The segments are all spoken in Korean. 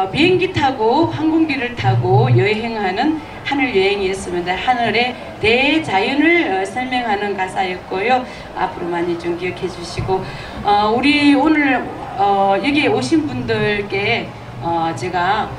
어, 비행기 타고 항공기를 타고 여행하는 하늘 여행이었습니다. 하늘의 대자연을 어, 설명하는 가사였고요. 앞으로 많이 좀 기억해 주시고 어, 우리 오늘 어, 여기 오신 분들께 어, 제가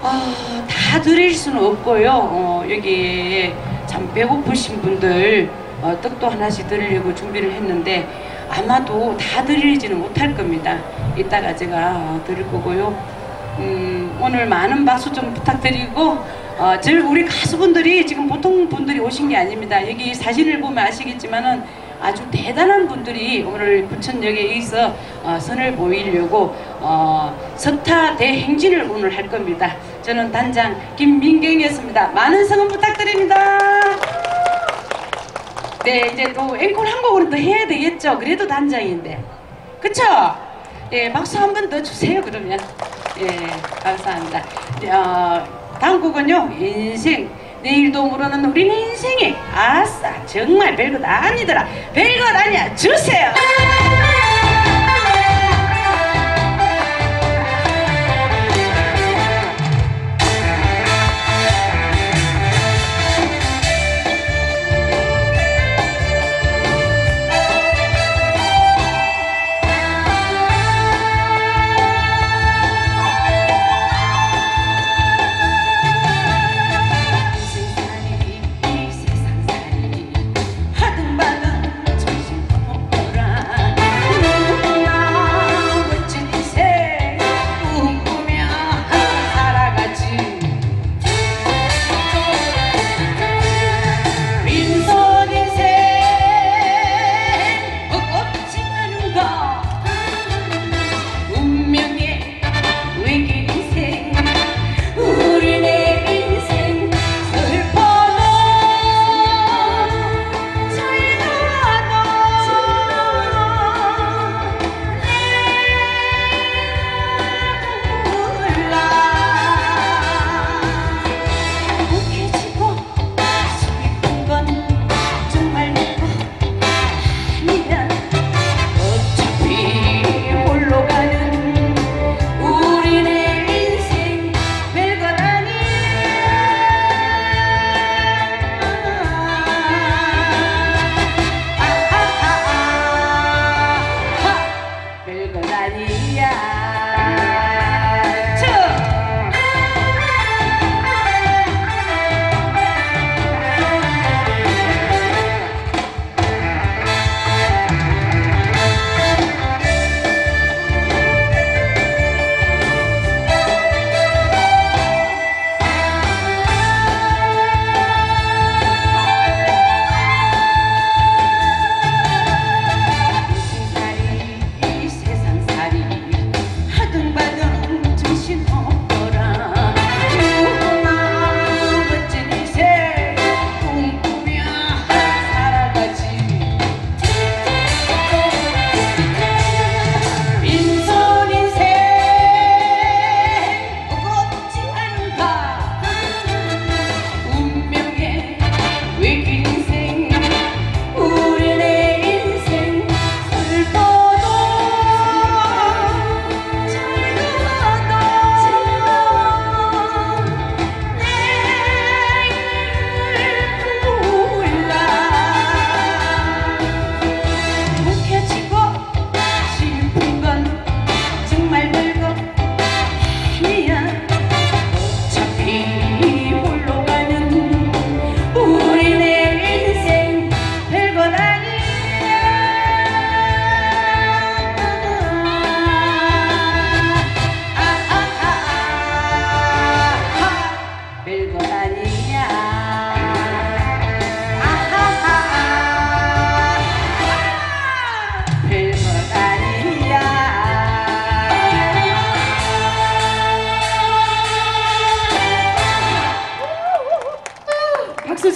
아, 다 드릴 수는 없고요. 어, 여기 참 배고프신 분들 어, 떡도 하나씩 드리려고 준비를 했는데 아마도 다 드리지는 못할 겁니다. 이따가 제가 어, 드릴 거고요. 음, 오늘 많은 박수 좀 부탁드리고 어, 저 우리 가수분들이 지금 보통 분들이 오신 게 아닙니다. 여기 사진을 보면 아시겠지만은 아주 대단한 분들이 오늘 부천역에 있어 어, 선을 보이려고 어, 석타 대행진을 오늘 할 겁니다. 저는 단장 김민경이었습니다. 많은 성원 부탁드립니다. 네, 이제 또 앵콜 한 곡으로 더 해야 되겠죠. 그래도 단장인데. 그쵸? 예, 박수 한 번 더 주세요, 그러면. 예, 감사합니다. 어, 곡은요, 인생. 내일도 모르는 우리는 인생이 아싸 정말 별것 아니더라 별것 아니야 주세요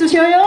쓰셔요?